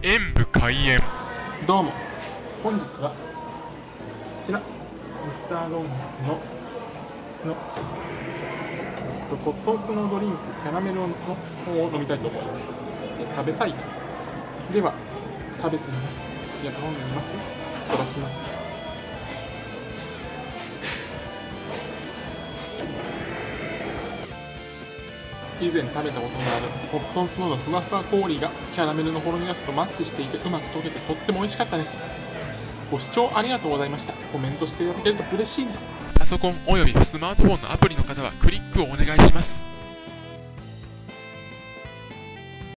演武開演。どうも。本日はこちらミスターローナツののえっとコットンスノードリンクキャラメルの方を飲みたいと思います。食べたいと。では食べてみます。じゃ頼んでみますいただきます。以前食べたことのあるコットンスノーのふわふわ氷がキャラメルのほろ苦さとマッチしていてうまく溶けてとっても美味しかったです。ご視聴ありがとうございました。コメントしていただけると嬉しいです。パソコンおよびスマートフォンのアプリの方はクリックをお願いします。